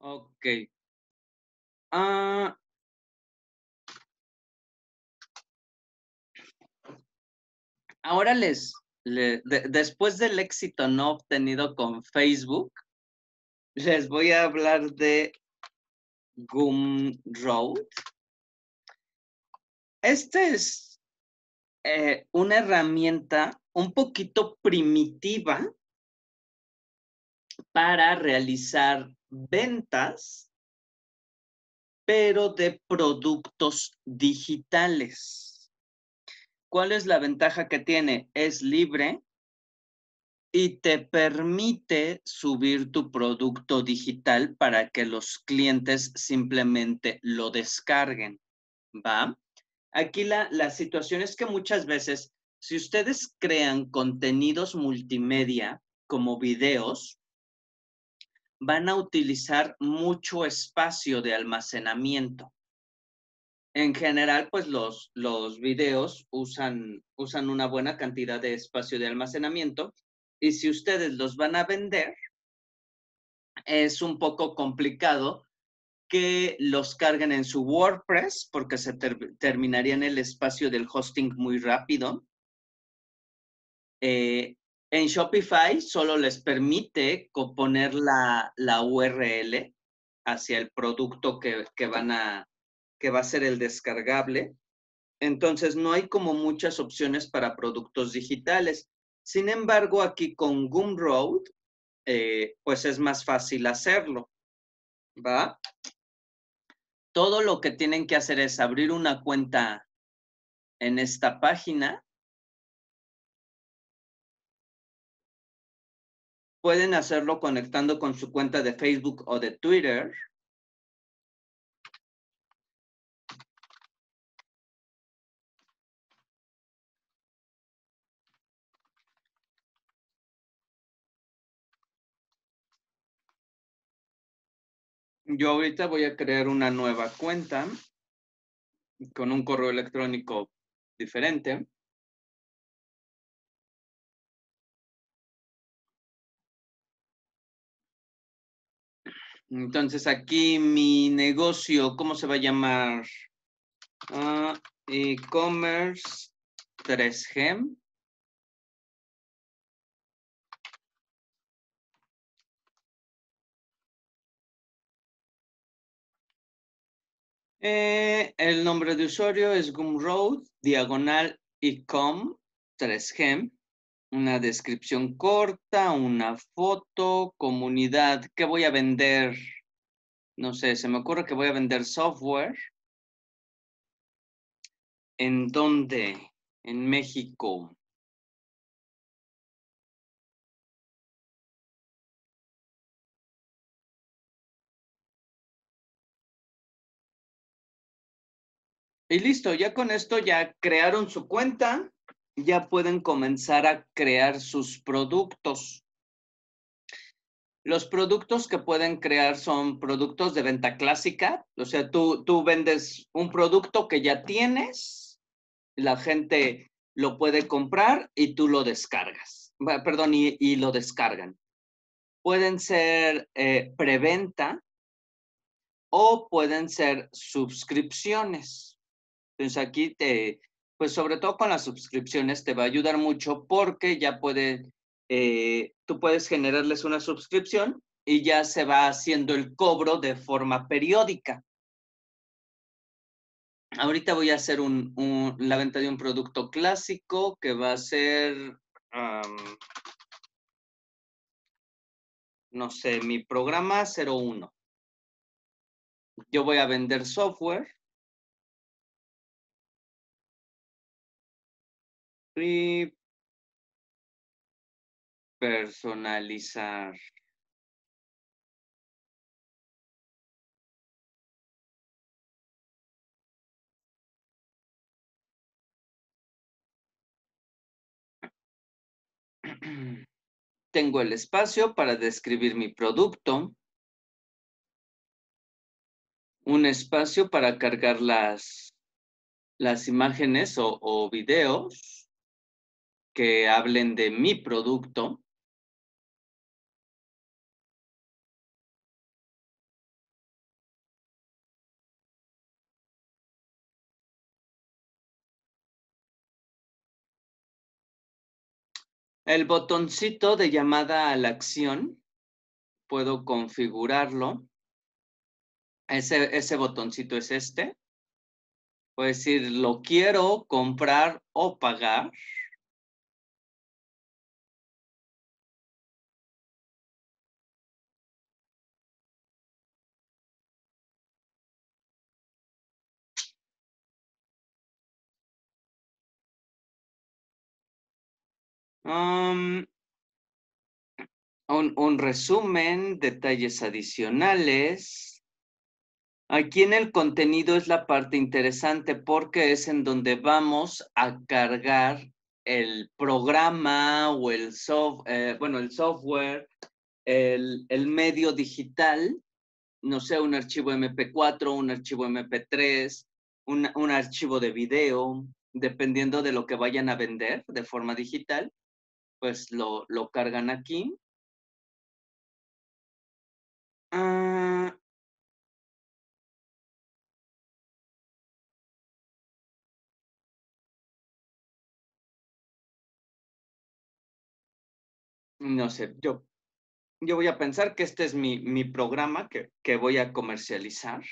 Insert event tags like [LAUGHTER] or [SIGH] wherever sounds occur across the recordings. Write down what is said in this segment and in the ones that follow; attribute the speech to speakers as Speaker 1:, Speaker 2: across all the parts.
Speaker 1: Ok. Ah, ahora les, le- de- después del éxito no obtenido con Facebook, les voy a hablar de Gumroad. Esta es eh, una herramienta un poquito primitiva para realizar ventas, pero de productos digitales. ¿Cuál es la ventaja que tiene? Es libre y te permite subir tu producto digital para que los clientes simplemente lo descarguen. ¿Va? Aquí la, la situación es que muchas veces, si ustedes crean contenidos multimedia como videos, van a utilizar mucho espacio de almacenamiento. En general, pues los, los videos usan, usan una buena cantidad de espacio de almacenamiento y si ustedes los van a vender, es un poco complicado que los carguen en su WordPress porque se ter terminaría en el espacio del hosting muy rápido. Eh, en Shopify solo les permite poner la, la URL hacia el producto que, que, van a, que va a ser el descargable. Entonces, no hay como muchas opciones para productos digitales. Sin embargo, aquí con Gumroad, eh, pues es más fácil hacerlo. ¿Va? Todo lo que tienen que hacer es abrir una cuenta en esta página. Pueden hacerlo conectando con su cuenta de Facebook o de Twitter. Yo ahorita voy a crear una nueva cuenta con un correo electrónico diferente. Entonces aquí mi negocio, ¿cómo se va a llamar? Uh, E-commerce 3G. Eh, el nombre de usuario es Gumroad, diagonal ecom 3G. Una descripción corta, una foto, comunidad. ¿Qué voy a vender? No sé, se me ocurre que voy a vender software. ¿En dónde? En México. Y listo, ya con esto ya crearon su cuenta, ya pueden comenzar a crear sus productos. Los productos que pueden crear son productos de venta clásica, o sea, tú, tú vendes un producto que ya tienes, la gente lo puede comprar y tú lo descargas, perdón, y, lo descargan. Pueden ser eh, preventa o pueden ser suscripciones. Entonces aquí te, pues sobre todo con las suscripciones te va a ayudar mucho porque ya puede, eh, tú puedes generarles una suscripción y ya se va haciendo el cobro de forma periódica. Ahorita voy a hacer un, la venta de un producto clásico que va a ser, no sé, mi programa 01. Yo voy a vender software personalizar. [CLEARS THROAT] Tengo el espacio para describir mi producto. Un espacio para cargar las, las imágenes o, o videos que hablen de mi producto. El botoncito de llamada a la acción, puedo configurarlo. Ese, ese botoncito es este. Puedo decir, lo quiero comprar o pagar. Un, un resumen, detalles adicionales. Aquí en el contenido es la parte interesante porque es en donde vamos a cargar el programa o el software, bueno, el software, el, el, medio digital, no sé, un archivo MP4, un archivo MP3, un, un archivo de video, dependiendo de lo que vayan a vender de forma digital pues lo, lo cargan aquí. Ah, no sé, yo, yo voy a pensar que este es mi, mi programa que, que voy a comercializar.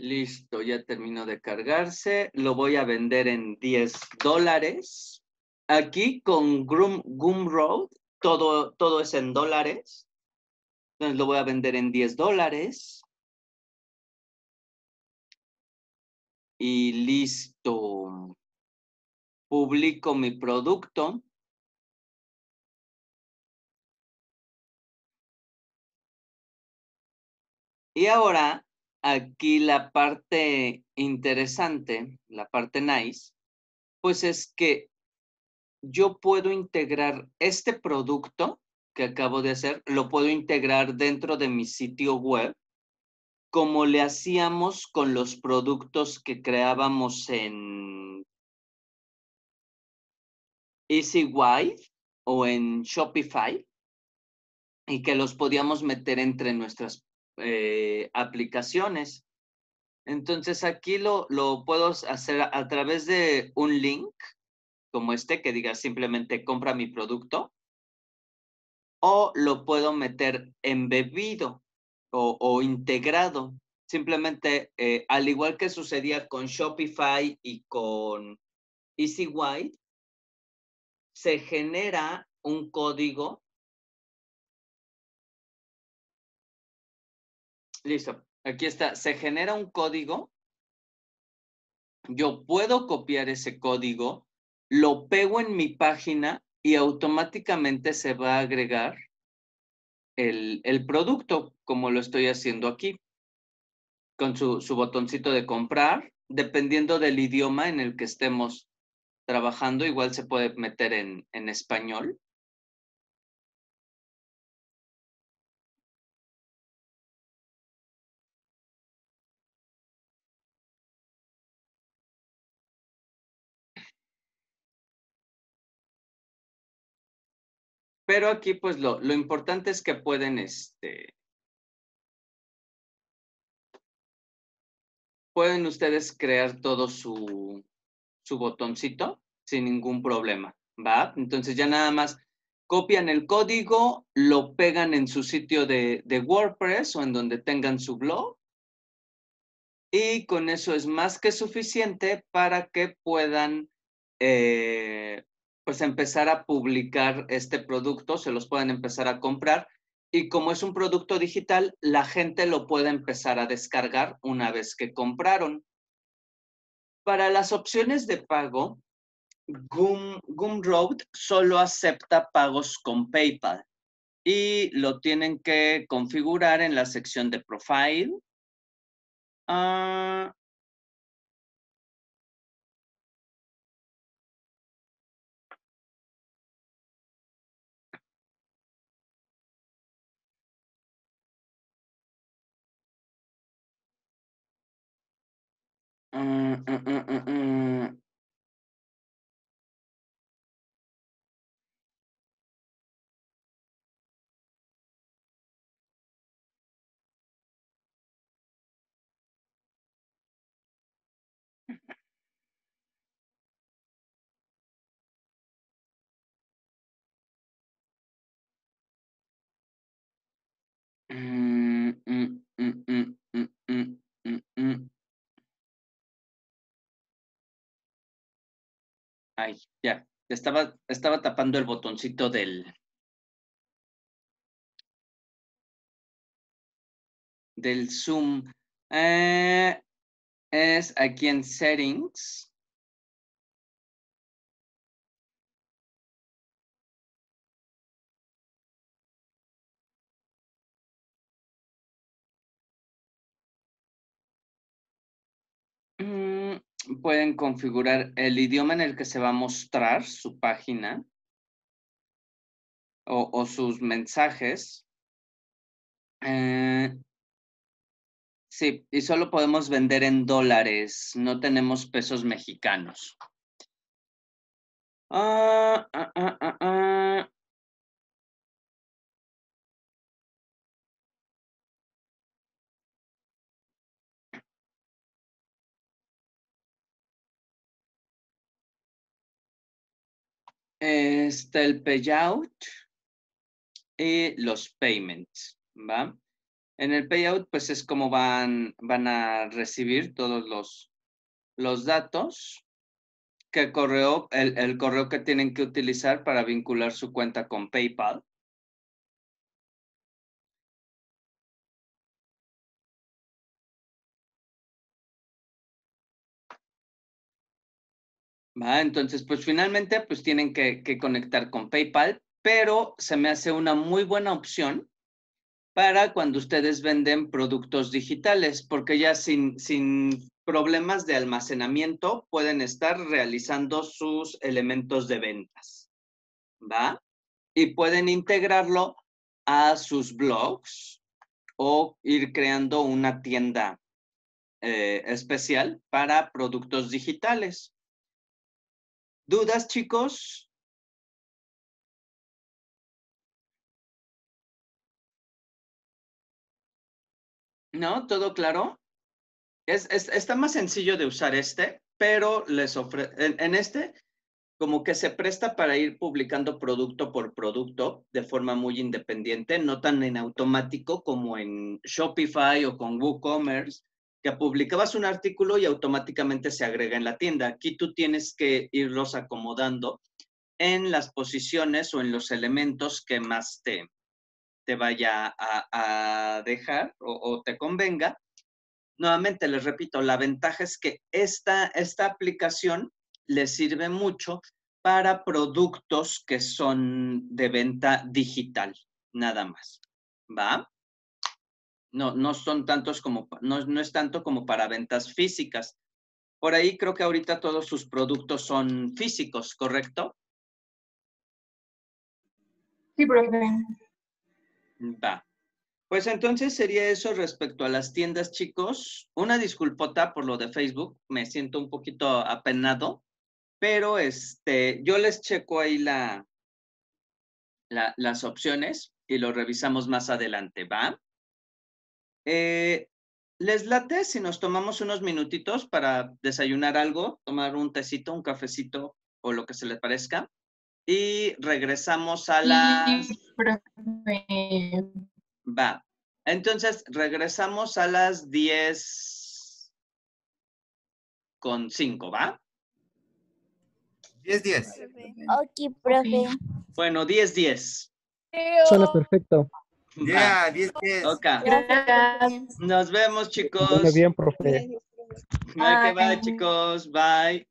Speaker 1: Listo, ya terminó de cargarse. Lo voy a vender en 10 dólares. Aquí con Gumroad, todo, todo es en dólares. Entonces lo voy a vender en 10 dólares. Y listo. Publico mi producto. Y ahora, aquí la parte interesante, la parte nice, pues es que yo puedo integrar este producto que acabo de hacer, lo puedo integrar dentro de mi sitio web, como le hacíamos con los productos que creábamos en EasyWide o en Shopify y que los podíamos meter entre nuestras eh, aplicaciones. Entonces aquí lo, lo puedo hacer a través de un link como este que diga simplemente compra mi producto o lo puedo meter embebido o, o integrado. Simplemente, eh, al igual que sucedía con Shopify y con EasyWide, se genera un código Listo. Aquí está. Se genera un código. Yo puedo copiar ese código, lo pego en mi página y automáticamente se va a agregar el, el producto, como lo estoy haciendo aquí, con su, su botoncito de comprar. Dependiendo del idioma en el que estemos trabajando, igual se puede meter en, en español. Pero aquí, pues, lo, lo importante es que pueden, este, pueden ustedes crear todo su, su botoncito sin ningún problema, ¿va? Entonces ya nada más copian el código, lo pegan en su sitio de, de WordPress o en donde tengan su blog y con eso es más que suficiente para que puedan eh, pues empezar a publicar este producto, se los pueden empezar a comprar y como es un producto digital, la gente lo puede empezar a descargar una vez que compraron. Para las opciones de pago, Gumroad solo acepta pagos con PayPal y lo tienen que configurar en la sección de Profile. Uh, Ay, ya. Estaba, estaba tapando el botoncito del, del Zoom. Eh, es aquí en Settings. Mm, pueden configurar el idioma en el que se va a mostrar su página o, sus mensajes. Eh, sí, y solo podemos vender en dólares, no tenemos pesos mexicanos. ah, está el payout y los payments, ¿va? En el payout, pues es como van, van a recibir todos los, los datos que correo, el, el correo que tienen que utilizar para vincular su cuenta con PayPal. Entonces, pues finalmente, pues tienen que, conectar con PayPal, pero se me hace una muy buena opción para cuando ustedes venden productos digitales, porque ya sin, sin problemas de almacenamiento pueden estar realizando sus elementos de ventas, ¿va? Y pueden integrarlo a sus blogs o ir creando una tienda eh, especial para productos digitales. ¿Dudas, chicos? ¿No? ¿Todo claro? Es, está más sencillo de usar este, pero les ofrece, en, este, como que se presta para ir publicando producto por producto de forma muy independiente, no tan en automático como en Shopify o con WooCommerce, que publicabas un artículo y automáticamente se agrega en la tienda. Aquí tú tienes que irlos acomodando en las posiciones o en los elementos que más te, te vaya a, dejar o, te convenga. Nuevamente, les repito, la ventaja es que esta, esta aplicación le sirve mucho para productos que son de venta digital, nada más. ¿Va? No, no son tantos como, no, no es tanto como para ventas físicas. Por ahí creo que ahorita todos sus productos son físicos, ¿correcto?
Speaker 2: Sí, profe.
Speaker 1: Va. Pues entonces sería eso respecto a las tiendas, chicos. Una disculpota por lo de Facebook, me siento un poquito apenado, pero este, yo les checo ahí la, la, las opciones y lo revisamos más adelante, ¿va? Eh, ¿Les late si nos tomamos unos minutitos para desayunar algo, tomar un tecito, un cafecito o lo que se les parezca? Y regresamos a las... Va. Entonces, regresamos a las 10 con 5, ¿va?
Speaker 3: 10, 10.
Speaker 4: Ok, profe.
Speaker 1: Bueno, 10, 10.
Speaker 5: Suena perfecto.
Speaker 3: Ya, 10, 10.
Speaker 1: Ok. Nos vemos, chicos.
Speaker 5: Muy bien, profe.
Speaker 1: Bye, que bye, chicos. Bye.